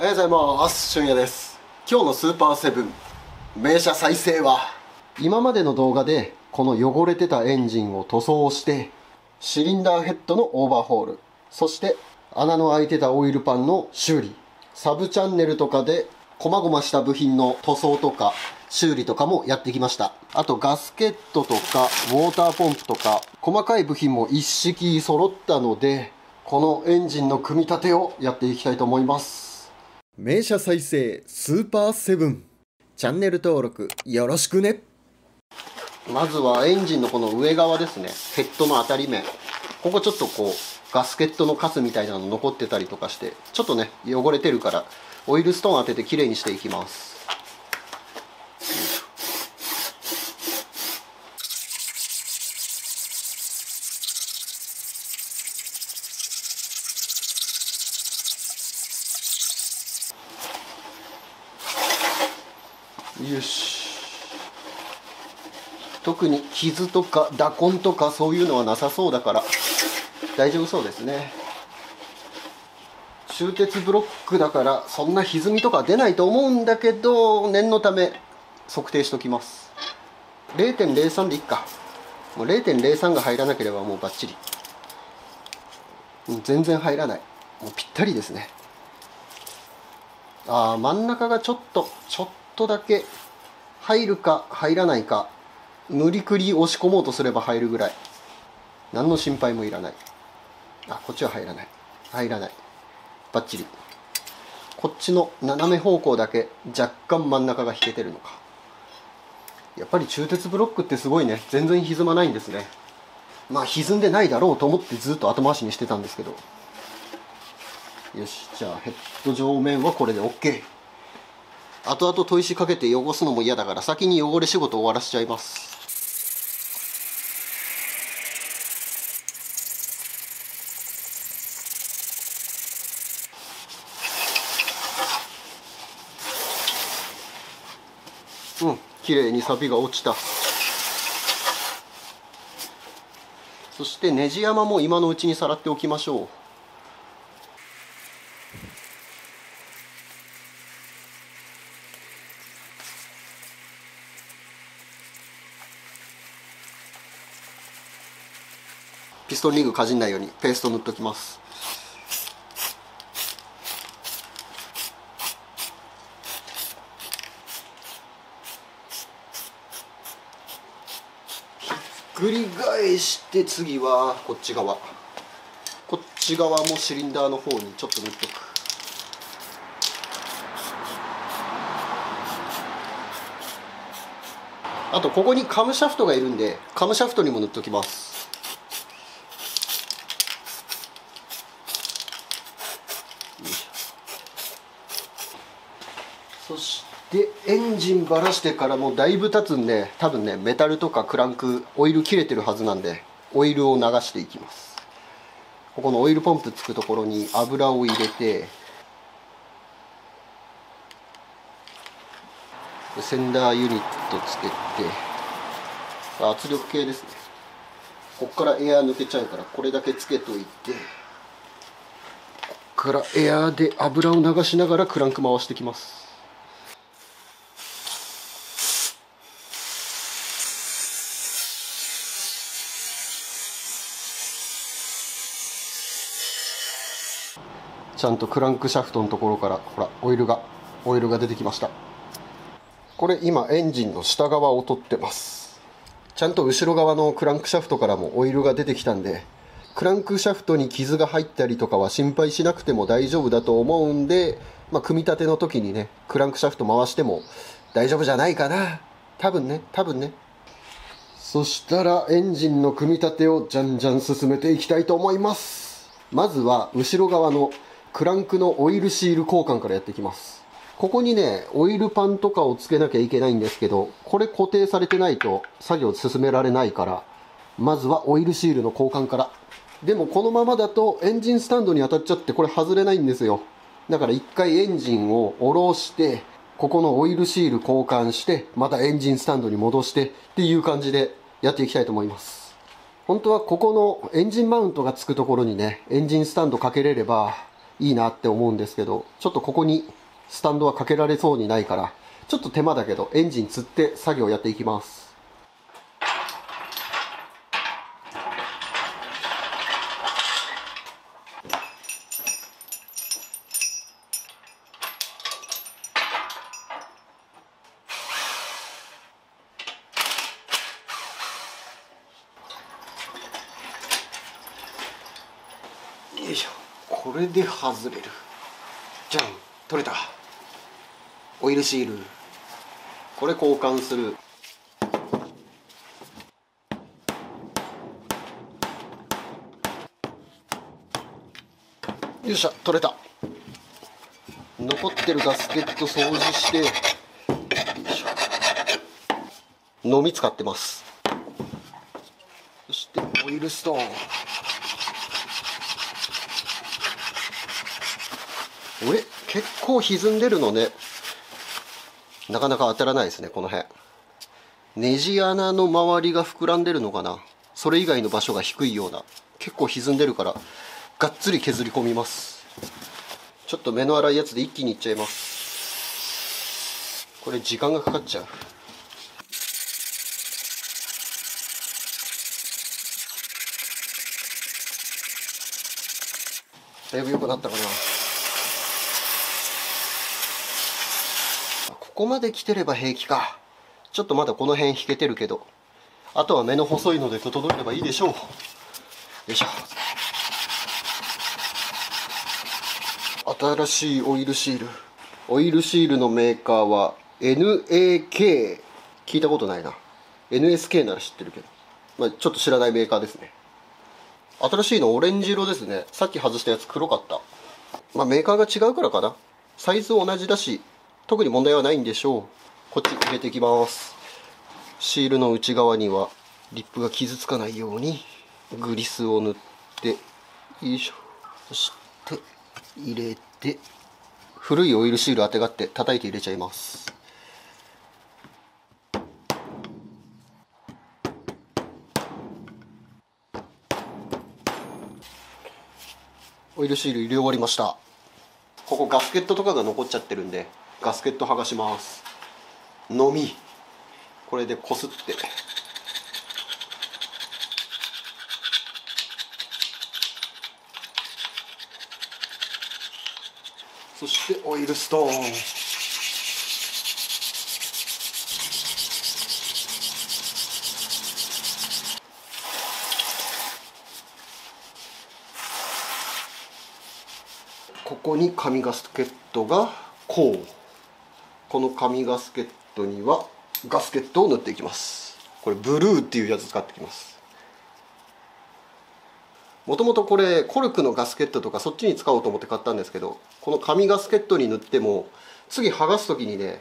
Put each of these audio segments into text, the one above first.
おはようございます。俊也です。今日のスーパーセブン名車再生は今までの動画でこの汚れてたエンジンを塗装してシリンダーヘッドのオーバーホール。そして穴の開いてたオイルパンの修理。サブチャンネルとかで細々した部品の塗装とか修理とかもやってきました。あとガスケットとかウォーターポンプとか細かい部品も一式揃ったのでこのエンジンの組み立てをやっていきたいと思います。名車再生スーパーセブン。チャンネル登録よろしくね。まずはエンジンのこの上側ですね。ヘッドの当たり面。ここちょっとこうガスケットのカスみたいなの残ってたりとかしてちょっとね汚れてるからオイルストーン当ててきれいにしていきます。よし。特に傷とか打痕とかそういうのはなさそうだから。大丈夫そうですね。鋳鉄ブロックだからそんな歪みとか出ないと思うんだけど念のため測定しときます。0.03でいっか。もう0.03が入らなければもうバッチリ。全然入らない。もうぴったりですね。ああ真ん中がちょっとちょっととだけ入るか入らないか無理くり押し込もうとすれば入るぐらい。何の心配もいらない。あこっちは入らない。入らない。バッチリ。こっちの斜め方向だけ若干真ん中が引けてるのか。やっぱり鋳鉄ブロックってすごいね。全然歪まないんですね。まあ歪んでないだろうと思ってずっと後回しにしてたんですけど。よしじゃあヘッド上面はこれで OK 後々砥石かけて汚すのも嫌だから先に汚れ仕事終わらせちゃいます。うん綺麗にサビが落ちた。そしてネジ山も今のうちにさらっておきましょう。ストリングかじんないようにペースト塗っときます。ひっくり返して次はこっち側。こっち側もシリンダーの方にちょっと塗っとく。あとここにカムシャフトがいるんでカムシャフトにも塗っときますそしてエンジンばらしてからもうだいぶ経つんで多分ねメタルとかクランクオイル切れてるはずなんでオイルを流していきます。ここのオイルポンプつくところに油を入れてセンダーユニットつけて圧力計ですね。こっからエアー抜けちゃうからこれだけつけといてこっからエアーで油を流しながらクランク回してきます。ちゃんとクランクシャフトのところからほらオイルがオイルが出てきました。これ今エンジンの下側を取ってます。ちゃんと後ろ側のクランクシャフトからもオイルが出てきたんでクランクシャフトに傷が入ったりとかは心配しなくても大丈夫だと思うんで、まあ、組み立ての時にねクランクシャフト回しても大丈夫じゃないかな。多分ね多分ね。そしたらエンジンの組み立てをじゃんじゃん進めていきたいと思います。まずは後ろ側のクランクのオイルシール交換からやっていきます。ここにねオイルパンとかをつけなきゃいけないんですけどこれ固定されてないと作業進められないからまずはオイルシールの交換から。でもこのままだとエンジンスタンドに当たっちゃってこれ外れないんですよ。だから一回エンジンを下ろしてここのオイルシール交換してまたエンジンスタンドに戻してっていう感じでやっていきたいと思います。本当はここのエンジンマウントがつくところにねエンジンスタンドかけれればいいなって思うんですけどちょっとここにスタンドはかけられそうにないからちょっと手間だけどエンジンつって作業やっていきますよいしょこれで外れる。じゃん取れた。オイルシール。これ交換する。よっしゃ取れた。残ってるガスケット掃除して。よいしょ。のみ使ってます。そしてオイルストーン。俺結構歪んでるのね。なかなか当たらないですねこの辺。ネジ穴の周りが膨らんでるのかな。それ以外の場所が低いような。結構歪んでるからがっつり削り込みます。ちょっと目の粗いやつで一気にいっちゃいます。これ時間がかかっちゃう。だいぶ良くなったかな。ここまで来てれば平気か。ちょっとまだこの辺引けてるけど。あとは目の細いので整えればいいでしょう。よいしょ。新しいオイルシール。オイルシールのメーカーは NAK 聞いたことないな。NSK なら知ってるけど、まあ、ちょっと知らないメーカーですね。新しいのオレンジ色ですね。さっき外したやつ黒かった。まあメーカーが違うからかな。サイズ同じだし特に問題はないんでしょう。こっち入れていきます。シールの内側にはリップが傷つかないようにグリスを塗ってよいしょ。そして入れて古いオイルシールあてがって叩いて入れちゃいます。オイルシール入れ終わりました。ここガスケットとかが残っちゃってるんでガスケット剥がします。のみ。これでこすって。そしてオイルストーン。ここに紙ガスケットがこう。この紙ガスケットにはガスケットを塗っていきます。これブルーっていうやつ使ってきます。もともとこれコルクのガスケットとかそっちに使おうと思って買ったんですけどこの紙ガスケットに塗っても次剥がす時にね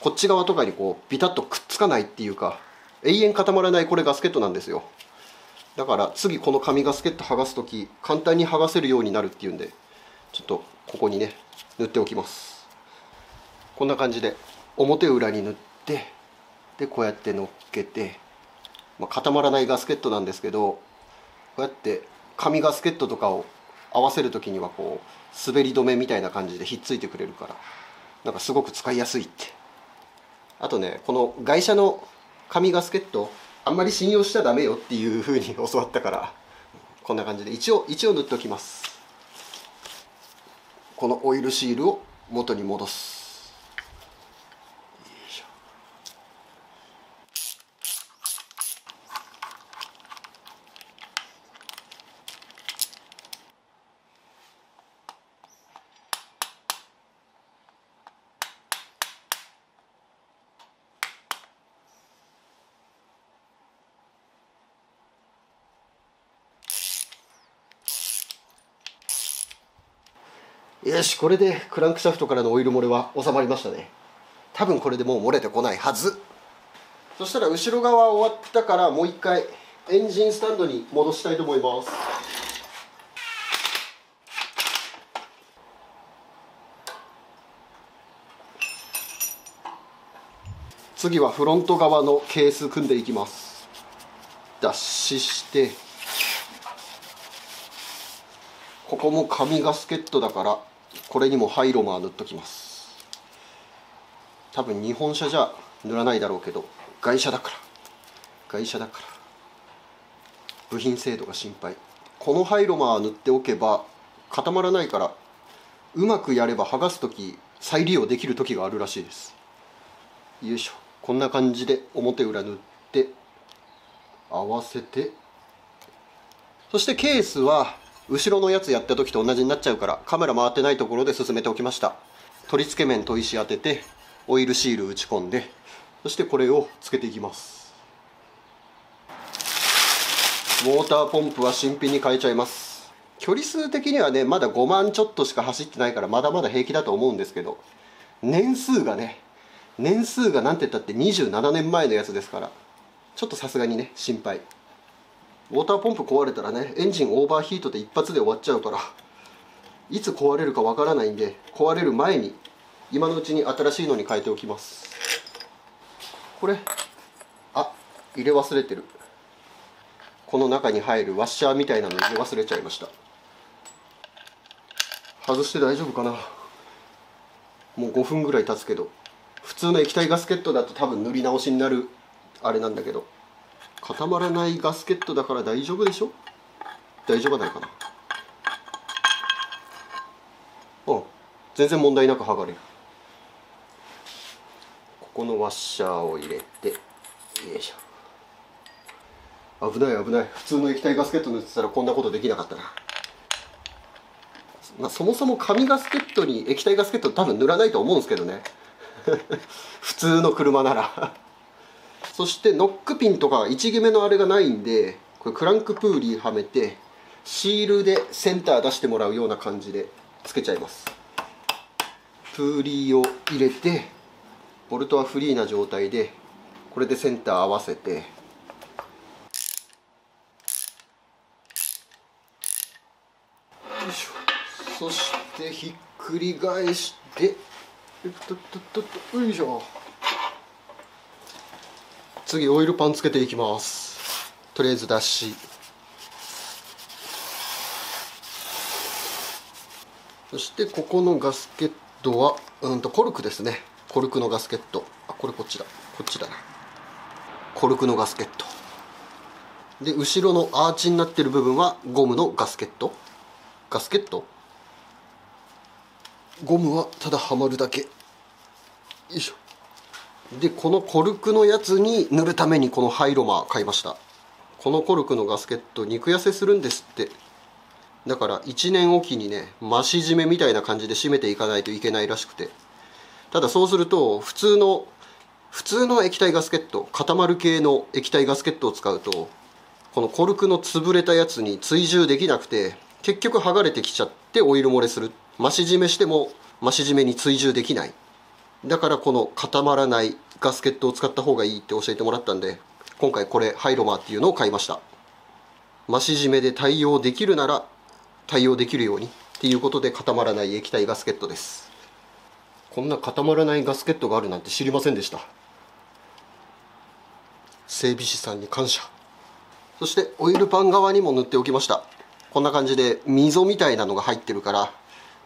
こっち側とかにこうビタッとくっつかないっていうか永遠固まらないこれガスケットなんですよ。だから次この紙ガスケット剥がす時簡単に剥がせるようになるっていうんでちょっとここにね塗っておきます。こんな感じで表裏に塗ってでこうやって乗っけて、まあ、固まらないガスケットなんですけどこうやって紙ガスケットとかを合わせる時にはこう滑り止めみたいな感じでひっついてくれるからなんかすごく使いやすいって。あとねこの外車の紙ガスケットあんまり信用しちゃダメよっていうふうに教わったからこんな感じで。一応一応塗っておきます。このオイルシールを元に戻すよしこれでクランクシャフトからのオイル漏れは収まりましたね。多分これでもう漏れてこないはず。そしたら後ろ側終わったからもう一回エンジンスタンドに戻したいと思います。次はフロント側のケース組んでいきます。脱脂して。ここも紙ガスケットだから。これにもハイロマー塗っときます。多分日本車じゃ塗らないだろうけど外車だから。外車だから。部品精度が心配。このハイロマー塗っておけば固まらないからうまくやれば剥がす時再利用できる時があるらしいです。よいしょ。こんな感じで表裏塗って合わせて。そしてケースは後ろのやつやった時と同じになっちゃうからカメラ回ってないところで進めておきました。取り付け面砥石当ててオイルシール打ち込んでそしてこれをつけていきます。ウォーターポンプは新品に変えちゃいます。距離数的にはねまだ5万ちょっとしか走ってないからまだまだ平気だと思うんですけど年数がね年数がなんて言ったって27年前のやつですからちょっとさすがにね心配。ウォーターポンプ壊れたらねエンジンオーバーヒートで一発で終わっちゃうから。いつ壊れるかわからないんで壊れる前に今のうちに新しいのに変えておきます。これあ入れ忘れてる。この中に入るワッシャーみたいなの入れ忘れちゃいました。外して大丈夫かな。もう5分ぐらい経つけど普通の液体ガスケットだと多分塗り直しになるあれなんだけど。固まらないガスケットだから大丈夫でしょ？大丈夫ないかな？うん全然問題なく剥がれる。ここのワッシャーを入れてよいしょ。危ない危ない。普通の液体ガスケット塗ってたらこんなことできなかったな。まあ、そもそも紙ガスケットに液体ガスケット多分塗らないと思うんですけどね。普通の車なら。そしてノックピンとか位置決めのあれがないんでこれクランクプーリーはめてシールでセンター出してもらうような感じでつけちゃいます。プーリーを入れてボルトはフリーな状態でこれでセンター合わせてよいしょ。そしてひっくり返してよいしょ。次オイルパンつけていきます。とりあえず脱脂。そしてここのガスケットはうんとコルクですね。コルクのガスケット。あこれこっちだ。こっちだな。コルクのガスケット。で後ろのアーチになってる部分はゴムのガスケット。ガスケット。ゴムはただはまるだけ。よいしょ。でこのコルクのやつに塗るためにこのハイロマ買いました。このコルクのガスケット肉痩せするんですって。だから1年おきにね増し締めみたいな感じで締めていかないといけないらしくて。ただそうすると普通の普通の液体ガスケット固まる系の液体ガスケットを使うとこのコルクの潰れたやつに追従できなくて結局剥がれてきちゃってオイル漏れする。増し締めしても増し締めに追従できない。だからこの固まらないガスケットを使った方がいいって教えてもらったんで今回これハイロマーっていうのを買いました。増し締めで対応できるなら対応できるようにっていうことで固まらない液体ガスケットです。こんな固まらないガスケットがあるなんて知りませんでした。整備士さんに感謝。そしてオイルパン側にも塗っておきました。こんな感じで溝みたいなのが入ってるから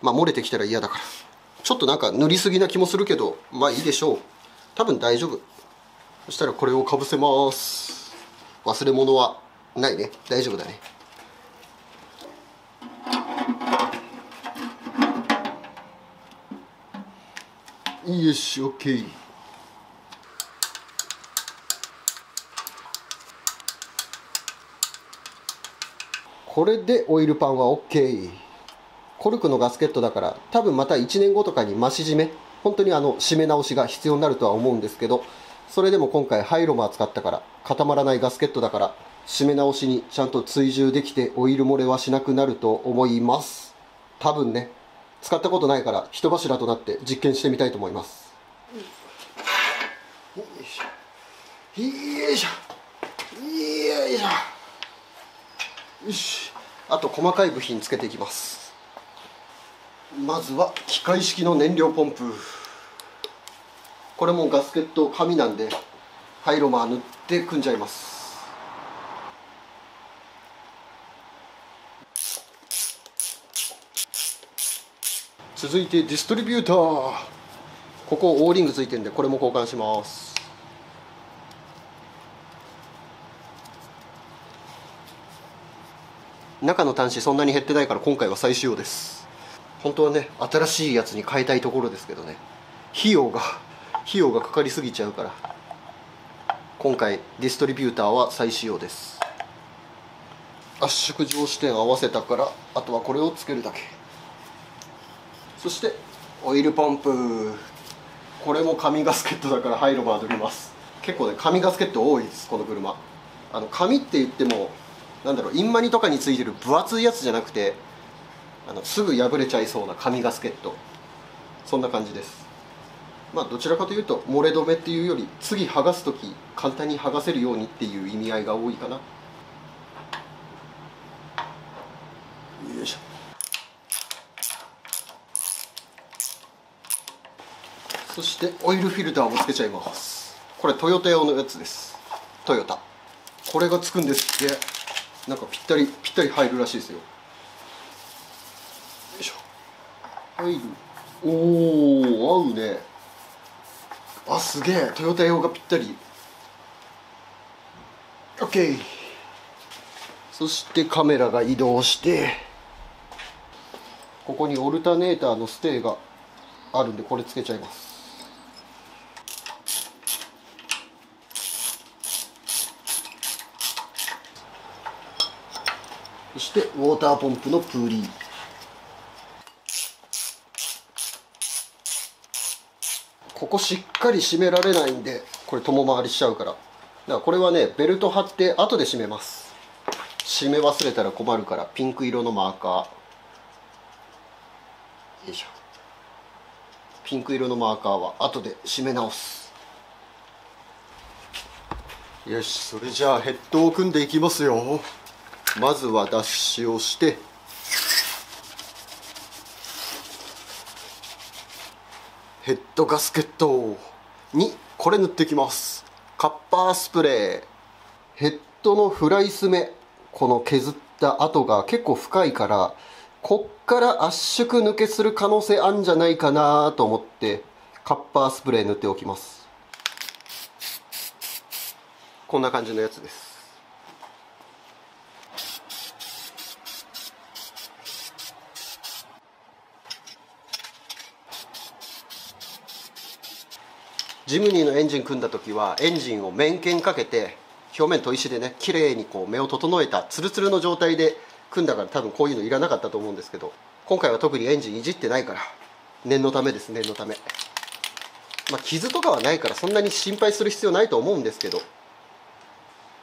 まあ漏れてきたら嫌だから。ちょっとなんか塗りすぎな気もするけどまあいいでしょう。多分大丈夫。そしたらこれをかぶせます。忘れ物はないね。大丈夫だね。よし OK これでオイルパンは OK コルクのガスケットだから多分また1年後とかに増し締め本当にあの締め直しが必要になるとは思うんですけどそれでも今回ハイロマー使ったから固まらないガスケットだから締め直しにちゃんと追従できてオイル漏れはしなくなると思います。多分ね使ったことないから人柱となって実験してみたいと思います。よいしょ。よいしょ。よいしょ。よし。あと細かい部品つけていきます。まずは機械式の燃料ポンプ。これもガスケット紙なんでハイロマー塗って組んじゃいます。続いてディストリビューター。ここオーリングついてるんでこれも交換します。中の端子そんなに減ってないから今回は再使用です。本当はね新しいやつに変えたいところですけどね。費用が費用がかかりすぎちゃうから。今回ディストリビューターは再使用です。圧縮上視点合わせたからあとはこれをつけるだけ。そしてオイルポンプ。これも紙ガスケットだから入るまでります。結構ね紙ガスケット多いですこの車。あの紙って言ってもなんだろうインマニとかについてる分厚いやつじゃなくてあのすぐ破れちゃいそうな紙ガスケット。そんな感じです。まあどちらかというと漏れ止めっていうより次剥がす時簡単に剥がせるようにっていう意味合いが多いかな。よいしょ。そしてオイルフィルターもつけちゃいます。これトヨタ用のやつです。トヨタ。これがつくんですって。なんかぴったりぴったり入るらしいですよよいしょ入るおお合うね。あすげえ。トヨタ用がぴったり。OK そしてカメラが移動してここにオルタネーターのステーがあるんでこれつけちゃいます。そしてウォーターポンプのプーリー。ここしっかり締められないんでこれ共回りしちゃうから。だからこれはねベルト貼って後で締めます。締め忘れたら困るからピンク色のマーカー。よいしょ。ピンク色のマーカーは後で締め直す。よしそれじゃあヘッドを組んでいきますよ。まずは脱脂をしてヘッドガスケットにこれ塗っていきます。カッパースプレー。ヘッドのフライス目。この削った跡が結構深いからこっから圧縮抜けする可能性あんじゃないかなと思ってカッパースプレー塗っておきます。こんな感じのやつです。ジムニーのエンジン組んだ時はエンジンを面剣かけて表面砥石でね綺麗にこう目を整えたツルツルの状態で組んだから多分こういうのいらなかったと思うんですけど今回は特にエンジンいじってないから念のためです念のため。まあ傷とかはないからそんなに心配する必要ないと思うんですけど。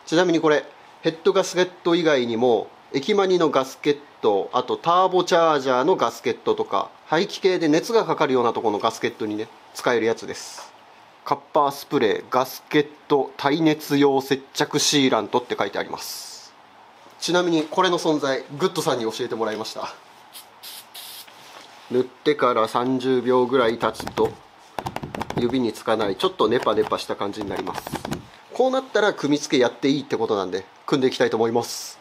ちなみにこれヘッドガスケット以外にも液マニのガスケットあとターボチャージャーのガスケットとか排気系で熱がかかるようなところのガスケットにね使えるやつです。カッパースプレーガスケット耐熱用接着シーラントって書いてあります。ちなみにこれの存在グッドさんに教えてもらいました。塗ってから30秒ぐらい経つと指につかないちょっとネバネバした感じになります。こうなったら組み付けやっていいってことなんで組んでいきたいと思います。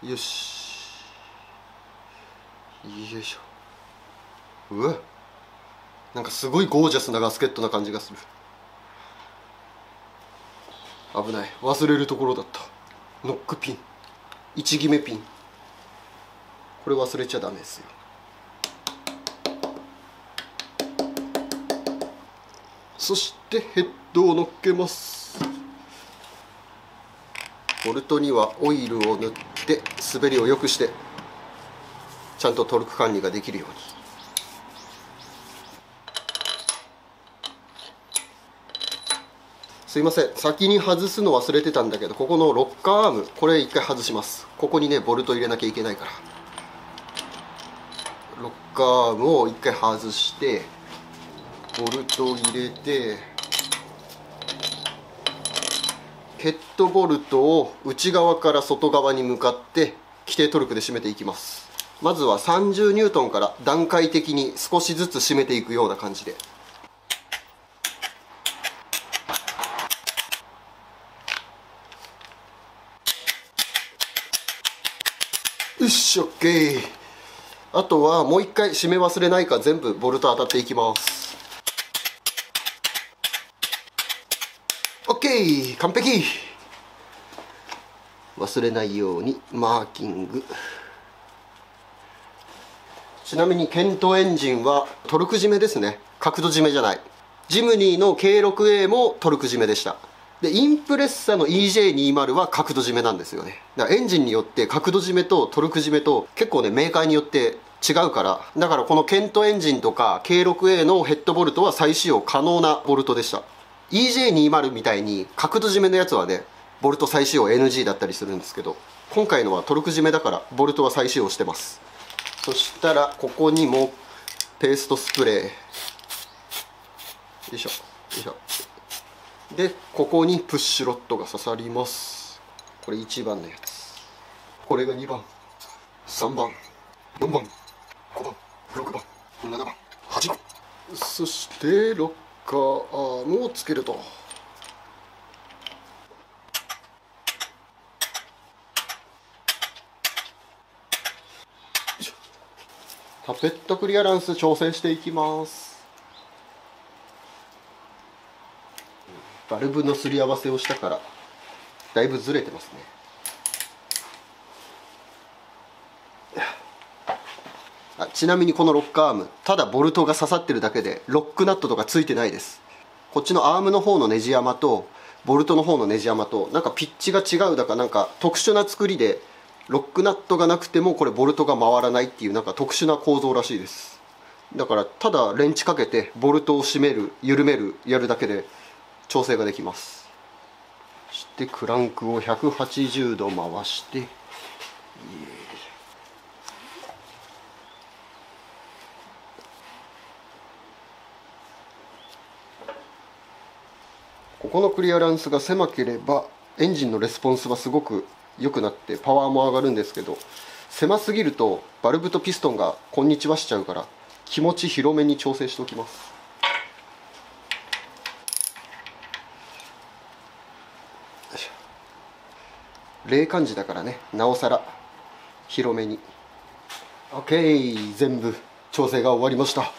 よし。よいしょ。うわ。っなんかすごいゴージャスなガスケットな感じがする。危ない。忘れるところだった。ノックピン。位置決めピン。これ忘れちゃダメですよ。そしてヘッドを乗っけます。ボルトにはオイルを塗って滑りを良くしてちゃんとトルク管理ができるように。すいません。先に外すの忘れてたんだけどここのロッカーアームこれ一回外します。ここにねボルト入れなきゃいけないから。ロッカーアームを一回外してボルトを入れてヘッドボルトを内側から外側に向かって規定トルクで締めていきます。まずは30ニュートンから段階的に少しずつ締めていくような感じで。よし OK あとはもう一回締め忘れないか全部ボルト当たっていきます。OK 完璧。忘れないようにマーキング。ちなみにケントエンジンはトルク締めですね。角度締めじゃない。ジムニーの K6A もトルク締めでした。でインプレッサの EJ20 は角度締めなんですよね。だからエンジンによって角度締めとトルク締めと結構ねメーカーによって違うから。だからこのケントエンジンとか K6A のヘッドボルトは再使用可能なボルトでした。EJ20 みたいに角度締めのやつはねボルト再使用 NG だったりするんですけど今回のはトルク締めだからボルトは再使用してます。そしたらここにもペーストスプレー。よいしょよいしょ。でここにプッシュロットが刺さります。これ1番のやつ。これが2番。3番。4番。5番。6番。7番。8番。そしてロッカーアームをつけると。タペットクリアランス調整していきます。バルブのすり合わせをしたからだいぶずれてますね。あちなみにこのロックアームただボルトが刺さってるだけでロックナットとかついてないです。こっちのアームの方のネジ山とボルトの方のネジ山となんかピッチが違うだかなんか特殊な作りでロックナットがなくてもこれボルトが回らないっていうなんか特殊な構造らしいです。だからただレンチかけてボルトを締める緩めるやるだけで調整ができます。そしてクランクを180度回してここのクリアランスが狭ければエンジンのレスポンスはすごく良くなってパワーも上がるんですけど狭すぎるとバルブとピストンがこんにちはしちゃうから気持ち広めに調整しておきます。冷感じだからね。なおさら広めに。OK 全部調整が終わりました。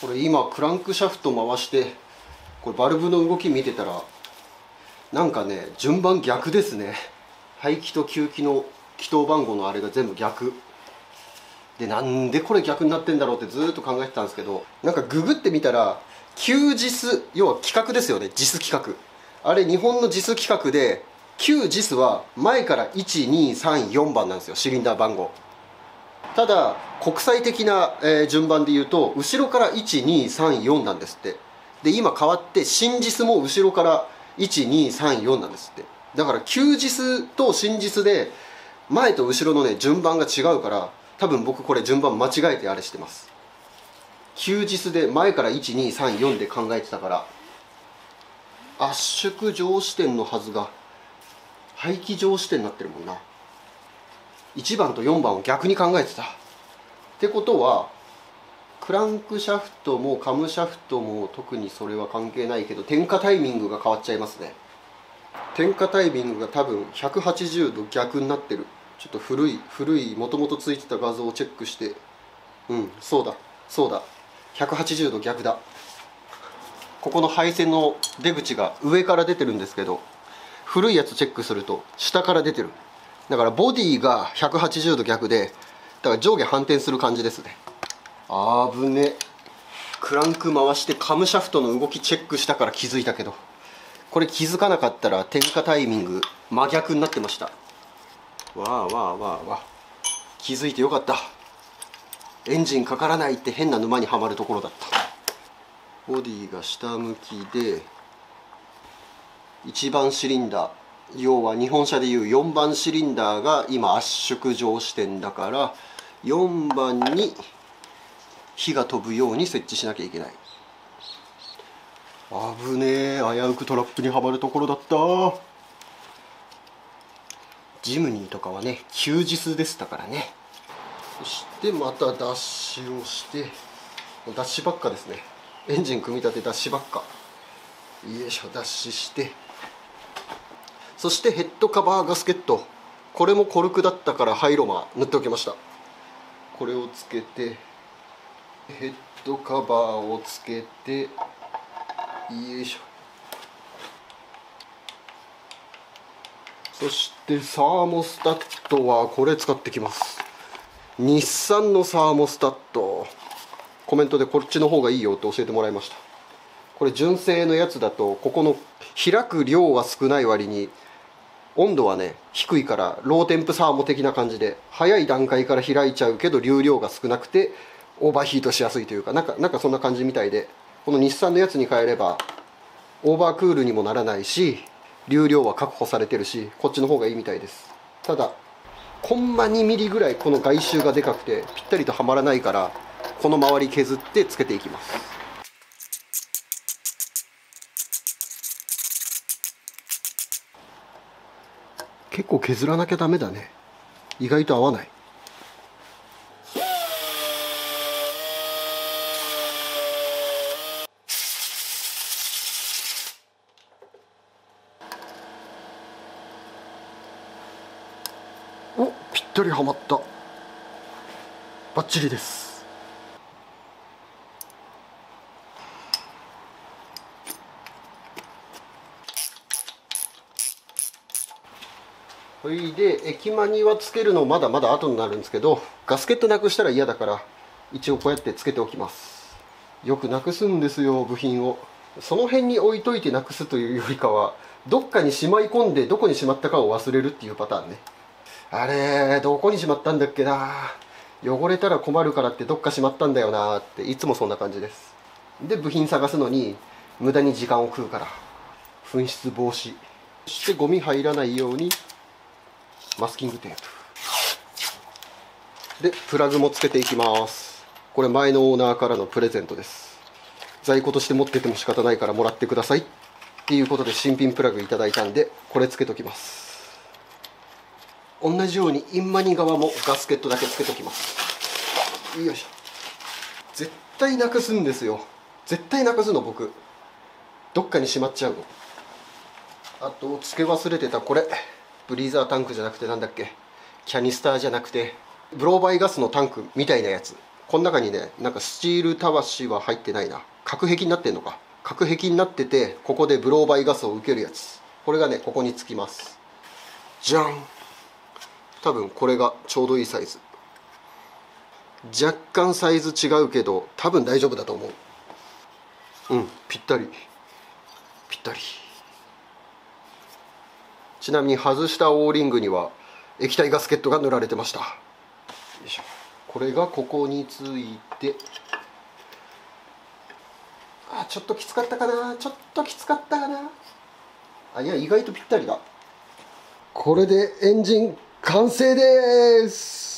これ今クランクシャフト回してこれバルブの動き見てたらなんかね順番逆ですね。排気と吸気の気筒番号のあれが全部逆。でなんでこれ逆になってんだろうってずっと考えてたんですけどなんかググってみたら旧 JIS 要は規格ですよね。JIS 規格あれ日本の JIS 規格で旧 JIS は前から1234番なんですよシリンダー番号。ただ国際的な、え、順番で言うと後ろから1234なんですって。で今変わって新 JIS も後ろから1234なんですって。だから旧 JIS と新 JIS で前と後ろのね順番が違うから多分僕これ順番間違えてあれしてます。旧 JIS で前から1234で考えてたから圧縮上視点のはずが排気上視点になってるもんな。1番と4番を逆に考えてた。ってことはクランクシャフトもカムシャフトも特にそれは関係ないけど点火タイミングが変わっちゃいますね。点火タイミングが多分180度逆になってる。ちょっと古い古いもともとついてた画像をチェックして。うんそうだそうだ。180度逆だ。ここの配線の出口が上から出てるんですけど古いやつチェックすると下から出てる。だからボディが180度逆でだから上下反転する感じですね。あぶね。クランク回してカムシャフトの動きチェックしたから気づいたけどこれ気づかなかったら点火タイミング真逆になってました。わあわあわあわあ。気づいてよかった。エンジンかからないって変な沼にはまるところだった。ボディが下向きで1番シリンダー要は日本車でいう4番シリンダーが今圧縮上視点だから4番に火が飛ぶように設置しなきゃいけない。危ねえ危うくトラップにはまるところだった。ジムニーとかはね休日でしたからね。そしてまたダッシュをしてダッシュばっかですね。エンジン組み立てダッシュばっか。よいしょダッシュして。そしてヘッドカバーガスケット。これもコルクだったからハイロマ塗っておきました。これをつけてヘッドカバーをつけてよいしょ。そしてサーモスタットはこれ使ってきます。日産のサーモスタット。コメントでこっちの方がいいよって教えてもらいました。これ純正のやつだとここの開く量は少ない割に温度はね低いからローテンプサーモ的な感じで早い段階から開いちゃうけど流量が少なくてオーバーヒートしやすいというかなんかなんかそんな感じみたいでこの日産のやつに変えればオーバークールにもならないし流量は確保されてるしこっちの方がいいみたいです。ただコンマ2ミリぐらいこの外周がでかくてぴったりとはまらないからこの周り削ってつけていきます。結構削らなきゃダメだね。意外と合わない。おぴったりはまった。バッチリです。それで駅間にはつけるのまだまだ後になるんですけどガスケットなくしたら嫌だから一応こうやってつけておきます。よくなくすんですよ部品を。その辺に置いといてなくすというよりかはどっかにしまい込んでどこにしまったかを忘れるっていうパターンね。あれどこにしまったんだっけな。汚れたら困るからってどっかしまったんだよなっていつもそんな感じです。で部品探すのに無駄に時間を食うから。紛失防止。そしてゴミ入らないようにマスキングテープ。でプラグもつけていきます。これ前のオーナーからのプレゼントです。在庫として持ってても仕方ないからもらってくださいっていうことで新品プラグいただいたんでこれつけときます。同じようにインマニ側もガスケットだけつけときます。よいしょ。絶対なくすんですよ。絶対なくすの僕。どっかにしまっちゃうの。あと付け忘れてたこれ。ブリーザータンクじゃなくてなんだっけ？キャニスターじゃなくてブローバイガスのタンクみたいなやつ。この中にねなんかスチールたわしは入ってないな。隔壁になってんのか？隔壁になっててここでブローバイガスを受けるやつ。これがねここにつきます。じゃん多分これがちょうどいいサイズ。若干サイズ違うけど多分大丈夫だと思う。うんぴったり。ぴったり。ちなみに外したオーリングには液体ガスケットが塗られてました。よいしょ。これがここについてあちょっときつかったかな。ちょっときつかったかな。あいや意外とぴったりだ。これでエンジン完成です。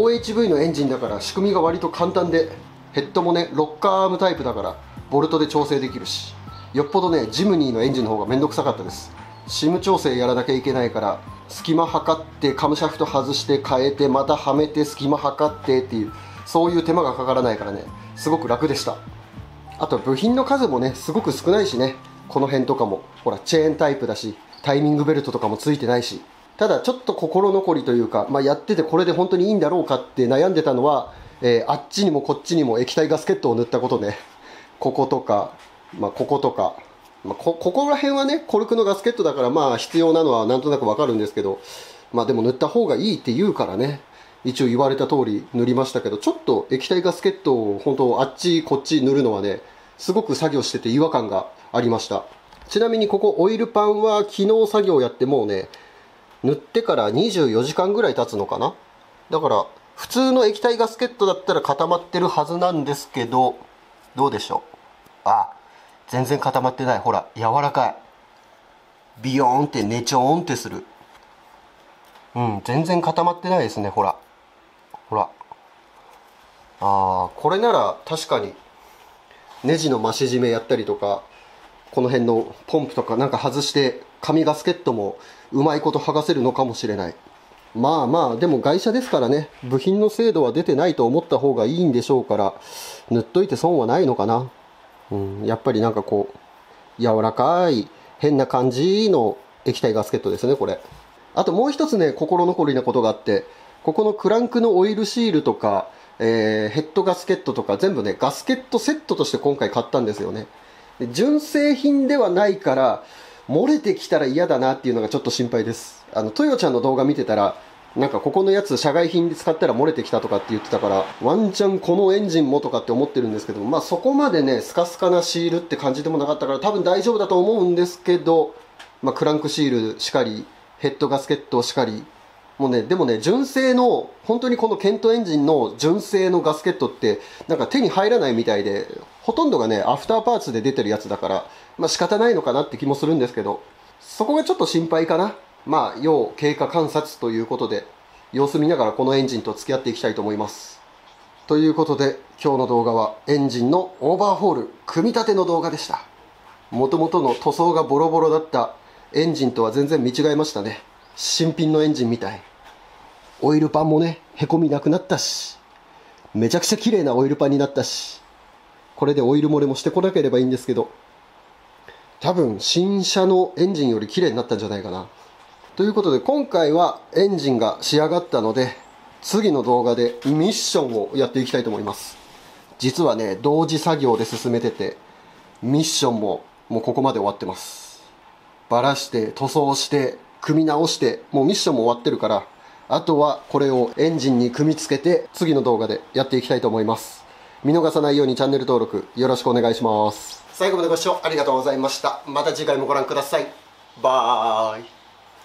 OHV のエンジンだから仕組みが割と簡単でヘッドもねロッカーアームタイプだからボルトで調整できるしよっぽどねジムニーのエンジンの方がめんどくさかったです。シム調整やらなきゃいけないから隙間測ってカムシャフト外して変えてまたはめて隙間測ってっていうそういう手間がかからないからねすごく楽でした。あと部品の数もねすごく少ないしねこの辺とかも。ほらチェーンタイプだしタイミングベルトとかもついてないし。ただちょっと心残りというか、まあ、やっててこれで本当にいいんだろうかって悩んでたのは、えー、あっちにもこっちにも液体ガスケットを塗ったことね。こことか、まあ、こことか、まあ、こここら辺はねコルクのガスケットだからまあ必要なのはなんとなくわかるんですけどまあでも塗った方がいいって言うからね一応言われた通り塗りましたけどちょっと液体ガスケットを本当あっちこっち塗るのはねすごく作業してて違和感がありました。ちなみにここオイルパンは昨日作業やってもうね塗ってから24時間ぐらい経つのかな？だから普通の液体ガスケットだったら固まってるはずなんですけどどうでしょう？あ全然固まってない。ほら柔らかい。ビヨーンってネチョーンってする。うん全然固まってないですねほら。ほら。あーこれなら確かにネジの増し締めやったりとかこの辺のポンプとかなんか外して紙ガスケットもうまいこと剥がせるのかもしれない。まあまあでも外車ですからね。部品の精度は出てないと思った方がいいんでしょうから塗っといて損はないのかな、うん、やっぱりなんかこう柔らかい変な感じの液体ガスケットですねこれ。あともう一つね心残りなことがあってここのクランクのオイルシールとか、えー、ヘッドガスケットとか全部ねガスケットセットとして今回買ったんですよね。純正品ではないから漏れてきたら嫌だなっていうのがちょっと心配です。あのトヨちゃんの動画見てたらなんかここのやつ社外品で使ったら漏れてきたとかって言ってたからワンチャンこのエンジンもとかって思ってるんですけどまあそこまでねスカスカなシールって感じでもなかったから多分大丈夫だと思うんですけど、まあ、クランクシールしかりヘッドガスケットしかりもうねでもね純正の本当にこのケントエンジンの純正のガスケットってなんか手に入らないみたいでほとんどがねアフターパーツで出てるやつだからまあ仕方ないのかなって気もするんですけどそこがちょっと心配かなまあ、要経過観察ということで、様子見ながらこのエンジンと付き合っていきたいと思います。ということで、今日の動画はエンジンのオーバーホール、組み立ての動画でした。もともとの塗装がボロボロだったエンジンとは全然見違えましたね。新品のエンジンみたい。オイルパンもね、へこみなくなったし、めちゃくちゃ綺麗なオイルパンになったし、これでオイル漏れもしてこなければいいんですけど、多分新車のエンジンより綺麗になったんじゃないかな。ということで今回はエンジンが仕上がったので次の動画でミッションをやっていきたいと思います実はね同時作業で進めててミッションももうここまで終わってますバラして塗装して組み直してもうミッションも終わってるからあとはこれをエンジンに組み付けて次の動画でやっていきたいと思います。見逃さないようにチャンネル登録よろしくお願いします。最後までご視聴ありがとうございました。また次回もご覧ください。バイ。